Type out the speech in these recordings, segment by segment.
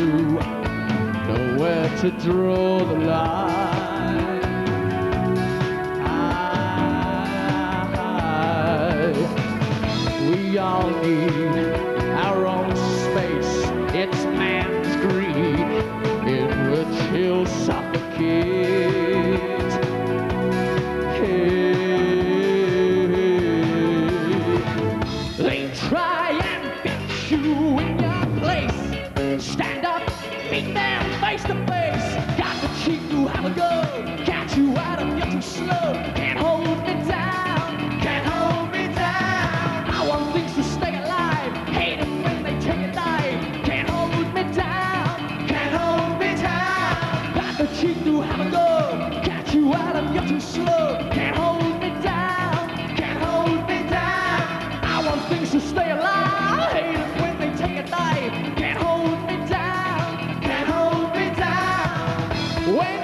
do, know where to draw the line. I, we all need Wait.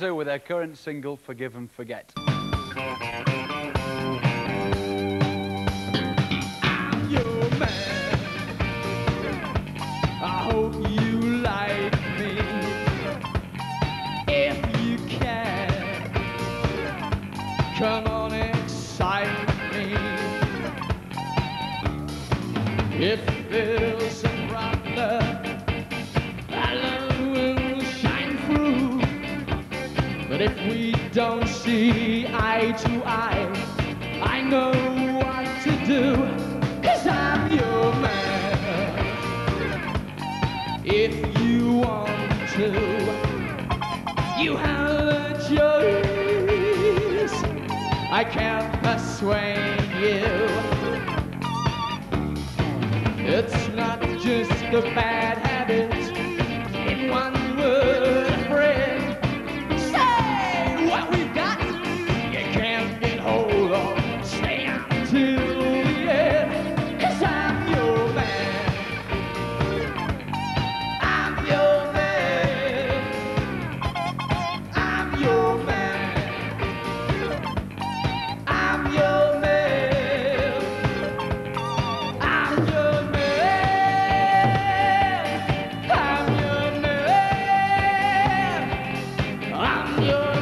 With their current single, Forgive and Forget. If we don't see eye to eye, I know what to do, cause I'm your man. If you want to, you have a choice. I can't persuade you. It's not just a bad habit in one word. you.